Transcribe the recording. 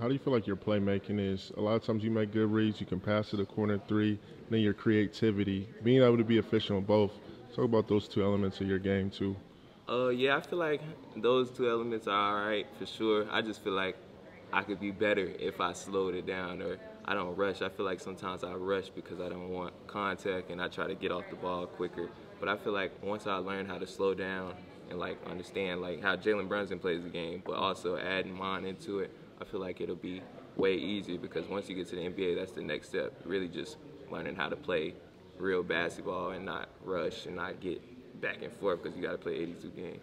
how do you feel like your playmaking is? A lot of times you make good reads, you can pass to the corner three, then your creativity, being able to be efficient on both. Talk about those two elements of your game too. Uh, yeah, I feel like those two elements are all right for sure. I just feel like I could be better if I slowed it down or I don't rush. I feel like sometimes I rush because I don't want contact and I try to get off the ball quicker. But I feel like once I learn how to slow down and like understand like how Jalen Brunson plays the game, but also adding mine into it, I feel like it'll be way easier because once you get to the NBA, that's the next step. Really just learning how to play real basketball and not rush and not get back and forth because you got to play 82 games.